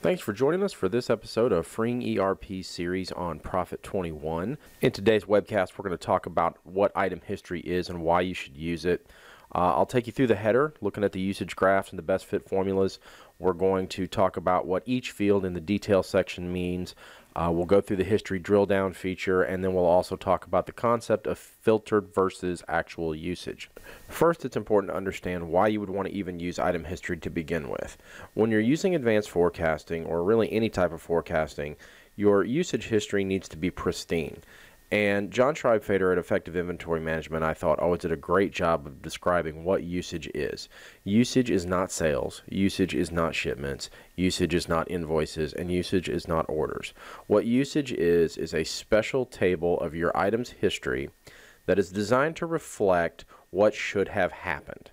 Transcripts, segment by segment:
Thanks for joining us for this episode of Freeing ERP series on Prophet 21. In today's webcast, we're going to talk about what item history is and why you should use it. Uh, I'll take you through the header, looking at the usage graphs and the best fit formulas. We're going to talk about what each field in the detail section means. Uh, we'll go through the history drill down feature, and then we'll also talk about the concept of filtered versus actual usage. First, it's important to understand why you would want to even use item history to begin with. When you're using advanced forecasting, or really any type of forecasting, your usage history needs to be pristine. And Jon Schreibfeder at Effective Inventory Management, I thought, always did a great job of describing what usage is. Usage is not sales, usage is not shipments, usage is not invoices, and usage is not orders. What usage is, is a special table of your item's history that is designed to reflect what should have happened.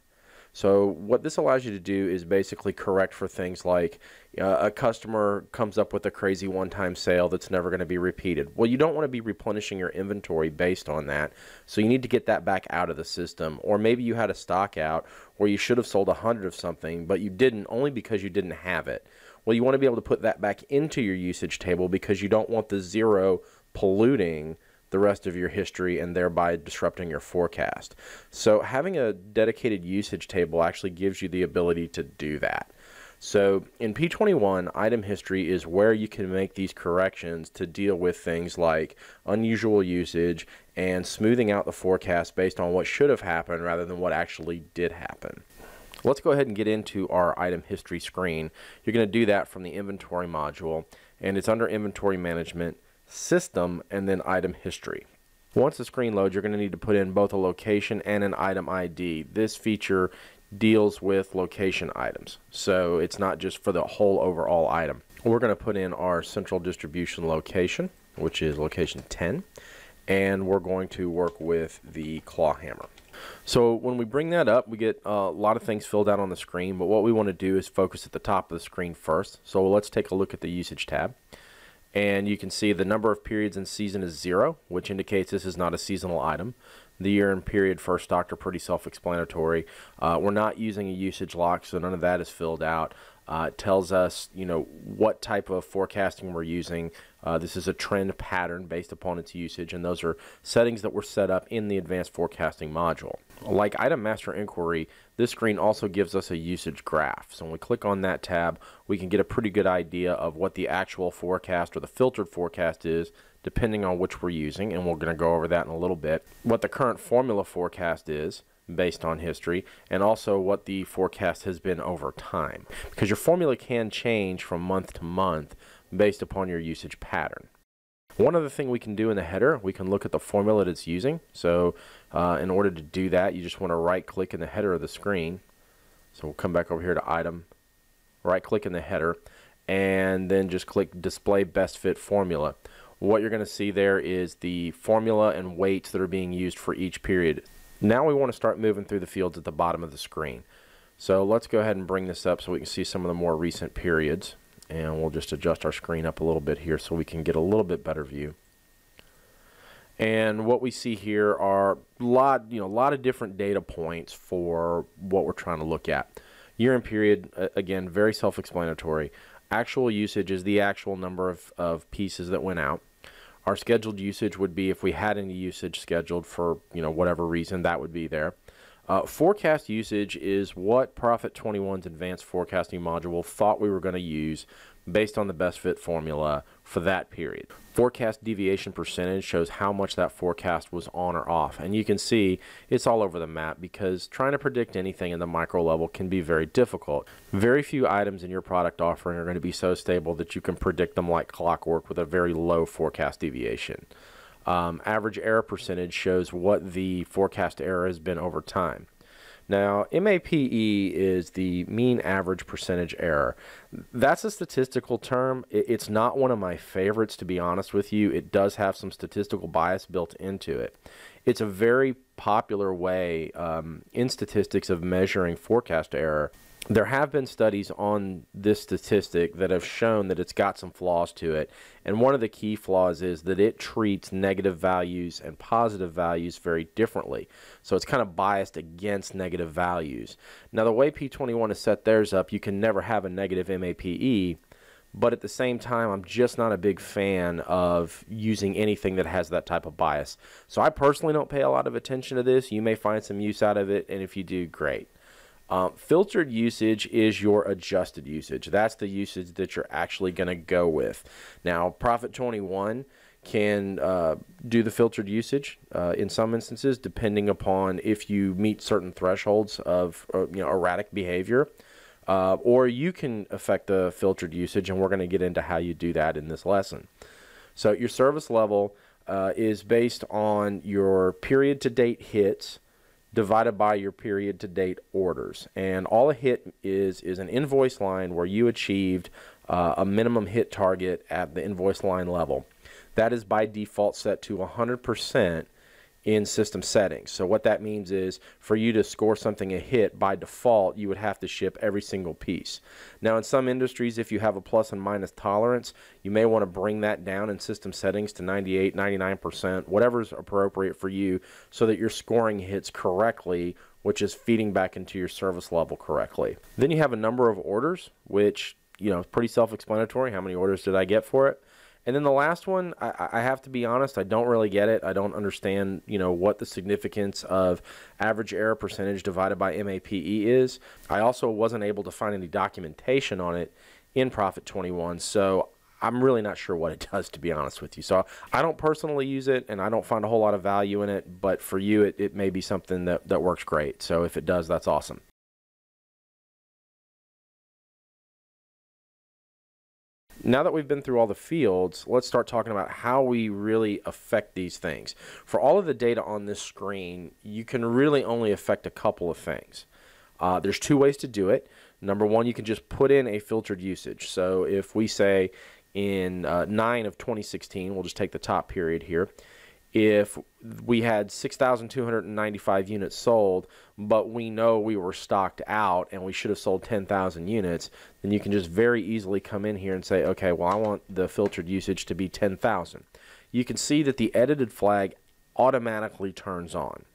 So what this allows you to do is basically correct for things like uh, a customer comes up with a crazy one-time sale that's never going to be repeated. Well, you don't want to be replenishing your inventory based on that. So you need to get that back out of the system. Or maybe you had a stock out where you should have sold a 100 of something, but you didn't only because you didn't have it. Well, you want to be able to put that back into your usage table because you don't want the zero polluting the rest of your history and thereby disrupting your forecast. So having a dedicated usage table actually gives you the ability to do that. So in P21, item history is where you can make these corrections to deal with things like unusual usage and smoothing out the forecast based on what should have happened rather than what actually did happen. Let's go ahead and get into our item history screen. You're going to do that from the inventory module and it's under inventory management system, and then item history. Once the screen loads, you're going to need to put in both a location and an item ID. This feature deals with location items, so it's not just for the whole overall item. We're going to put in our central distribution location, which is location 10, and we're going to work with the claw hammer. So when we bring that up, we get a lot of things filled out on the screen, but what we want to do is focus at the top of the screen first. So let's take a look at the usage tab and you can see the number of periods in season is zero, which indicates this is not a seasonal item. The year and period for stock are pretty self-explanatory. Uh, we're not using a usage lock, so none of that is filled out. Uh, it tells us, you know, what type of forecasting we're using. Uh, this is a trend pattern based upon its usage, and those are settings that were set up in the advanced forecasting module. Like Item Master Inquiry, this screen also gives us a usage graph. So when we click on that tab, we can get a pretty good idea of what the actual forecast or the filtered forecast is, depending on which we're using, and we're going to go over that in a little bit. What the current formula forecast is, based on history and also what the forecast has been over time because your formula can change from month to month based upon your usage pattern. One other thing we can do in the header, we can look at the formula that it's using. So uh, in order to do that, you just want to right click in the header of the screen. So we'll come back over here to item, right click in the header, and then just click display best fit formula. What you're going to see there is the formula and weights that are being used for each period. Now we want to start moving through the fields at the bottom of the screen. So let's go ahead and bring this up so we can see some of the more recent periods. And we'll just adjust our screen up a little bit here so we can get a little bit better view. And what we see here are a lot, you know, a lot of different data points for what we're trying to look at. Year and period, again, very self-explanatory. Actual usage is the actual number of, of pieces that went out. Our scheduled usage would be if we had any usage scheduled for you know whatever reason that would be there. Uh, forecast usage is what Prophet 21's advanced forecasting module thought we were going to use based on the best fit formula for that period. Forecast deviation percentage shows how much that forecast was on or off. And you can see it's all over the map because trying to predict anything in the micro level can be very difficult. Very few items in your product offering are going to be so stable that you can predict them like clockwork with a very low forecast deviation. Um, average error percentage shows what the forecast error has been over time. Now, MAPE is the mean average percentage error. That's a statistical term. It's not one of my favorites, to be honest with you. It does have some statistical bias built into it. It's a very popular way um, in statistics of measuring forecast error there have been studies on this statistic that have shown that it's got some flaws to it. And one of the key flaws is that it treats negative values and positive values very differently. So it's kind of biased against negative values. Now, the way P21 has set theirs up, you can never have a negative MAPE but at the same time, I'm just not a big fan of using anything that has that type of bias. So I personally don't pay a lot of attention to this. You may find some use out of it, and if you do, great. Um, filtered usage is your adjusted usage. That's the usage that you're actually going to go with. Now, Prophet 21 can uh, do the filtered usage uh, in some instances, depending upon if you meet certain thresholds of uh, you know erratic behavior. Uh, or you can affect the filtered usage, and we're going to get into how you do that in this lesson. So, your service level uh, is based on your period to date hits divided by your period to date orders. And all a hit is is an invoice line where you achieved uh, a minimum hit target at the invoice line level. That is by default set to 100% in system settings. So what that means is for you to score something a hit by default, you would have to ship every single piece. Now in some industries, if you have a plus and minus tolerance, you may want to bring that down in system settings to 98, 99%, whatever's appropriate for you so that you're scoring hits correctly which is feeding back into your service level correctly. Then you have a number of orders, which, you know, pretty self-explanatory. How many orders did I get for it? And then the last one, I, I, have to be honest, I don't really get it. I don't understand, you know, what the significance of average error percentage divided by MAPE is. I also wasn't able to find any documentation on it in Prophet 21, so I'm really not sure what it does, to be honest with you. So I don't personally use it, and I don't find a whole lot of value in it, but for you, it, it may be something that, that works great. So if it does, that's awesome. Now that we've been through all the fields, let's start talking about how we really affect these things. For all of the data on this screen, you can really only affect a couple of things. Uh, there's two ways to do it. Number one, you can just put in a filtered usage. So if we say in uh, 9 of 2016, we'll just take the top period here, if we had 6,295 units sold, but we know we were stocked out and we should have sold 10,000 units, then you can just very easily come in here and say, okay, well, I want the filtered usage to be 10,000. You can see that the edited flag automatically turns on.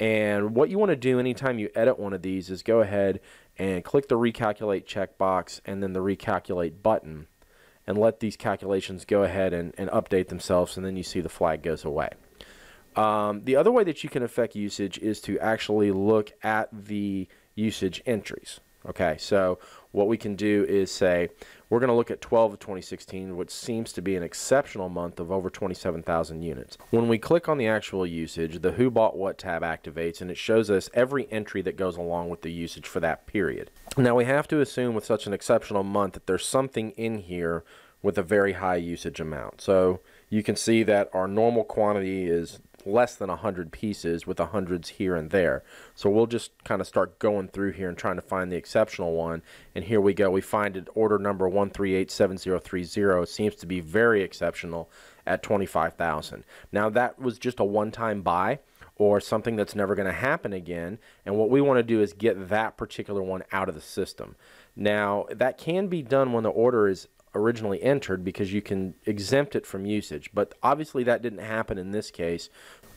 And what you want to do anytime you edit one of these is go ahead and click the recalculate checkbox and then the recalculate button and let these calculations go ahead and, and update themselves, and then you see the flag goes away. Um, the other way that you can affect usage is to actually look at the usage entries. Okay, so what we can do is say we're going to look at 12 of 2016, which seems to be an exceptional month of over 27,000 units. When we click on the actual usage, the Who Bought What tab activates and it shows us every entry that goes along with the usage for that period. Now we have to assume with such an exceptional month that there's something in here with a very high usage amount. So you can see that our normal quantity is less than 100 pieces with the hundreds here and there. So we'll just kind of start going through here and trying to find the exceptional one. And here we go. We find it order number 1387030 seems to be very exceptional at 25,000. Now that was just a one-time buy or something that's never going to happen again. And what we want to do is get that particular one out of the system. Now, that can be done when the order is originally entered because you can exempt it from usage. But obviously that didn't happen in this case.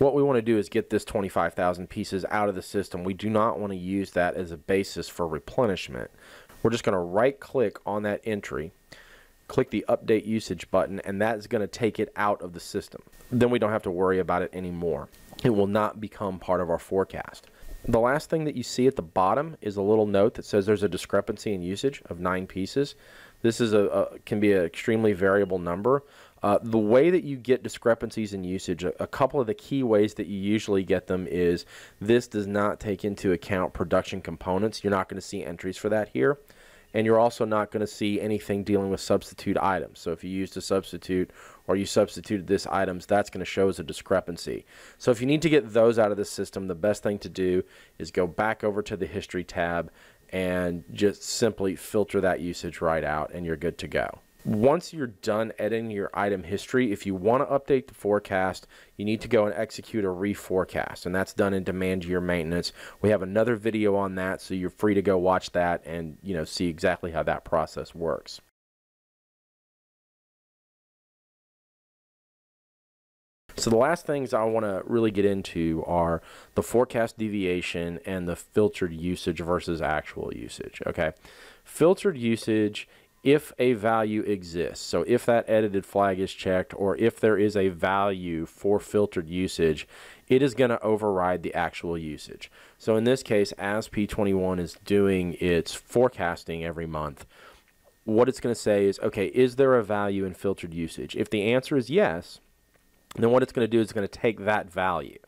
What we want to do is get this 25,000 pieces out of the system. We do not want to use that as a basis for replenishment. We're just going to right click on that entry click the update usage button and that is going to take it out of the system. Then we don't have to worry about it anymore. It will not become part of our forecast. The last thing that you see at the bottom is a little note that says there's a discrepancy in usage of nine pieces. This is a, a can be an extremely variable number. Uh, the way that you get discrepancies in usage, a, a, couple of the key ways that you usually get them is this does not take into account production components. You're not going to see entries for that here and you're also not going to see anything dealing with substitute items. So if you used a substitute or you substituted this items, that's going to show as a discrepancy. So if you need to get those out of the system, the best thing to do is go back over to the history tab and just simply filter that usage right out and you're good to go once you're done editing your item history, if you want to update the forecast, you need to go and execute a reforecast, and that's done in demand year maintenance. We have another video on that, so you're free to go watch that and you know see exactly how that process works. So the last things I want to really get into are the forecast deviation and the filtered usage versus actual usage. Okay, filtered usage if a value exists. So if that edited flag is checked or if there is a value for filtered usage, it is going to override the actual usage. So in this case, as P21 is doing its forecasting every month, what it's going to say is, okay, is there a value in filtered usage? If the answer is yes, then what it's going to do is it's going to take that value.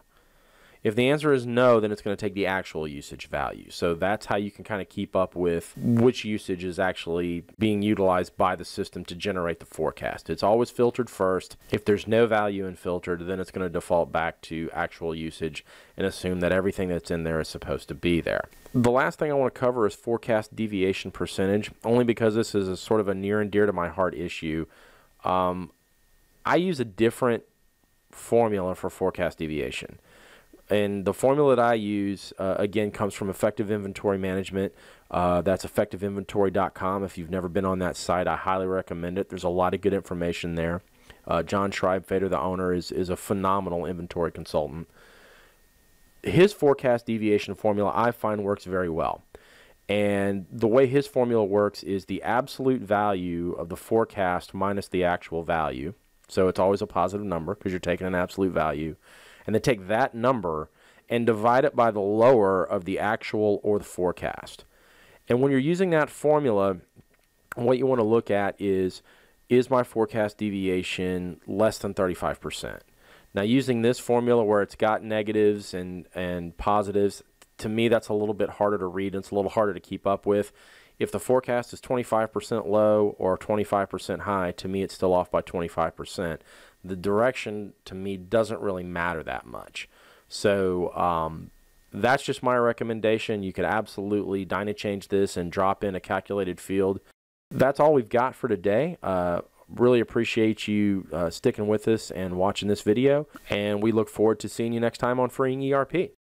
If the answer is no, then it's going to take the actual usage value. So that's how you can kind of keep up with which usage is actually being utilized by the system to generate the forecast. It's always filtered first. If there's no value in filtered, then it's going to default back to actual usage and assume that everything that's in there is supposed to be there. The last thing I want to cover is forecast deviation percentage, only because this is a sort of a near and dear to my heart issue. Um, I use a different formula for forecast deviation. And the formula that I use, uh, again, comes from Effective Inventory Management. Uh, that's effectiveinventory.com. If you've never been on that site, I highly recommend it. There's a lot of good information there. Uh, Jon Schreibfeder, the owner, is, is a phenomenal inventory consultant. His forecast deviation formula I find works very well. And the way his formula works is the absolute value of the forecast minus the actual value. So it's always a positive number because you're taking an absolute value and then take that number and divide it by the lower of the actual or the forecast. And when you're using that formula, what you want to look at is is my forecast deviation less than 35%? Now, using this formula where it's got negatives and, and positives, to me, that's a little bit harder to read. And it's a little harder to keep up with. If the forecast is 25% low or 25% high, to me, it's still off by 25% the direction to me doesn't really matter that much. So um, that's just my recommendation. You could absolutely Dynachange this and drop in a calculated field. That's all we've got for today. Uh, really appreciate you uh, sticking with us and watching this video. And we look forward to seeing you next time on Freeing ERP.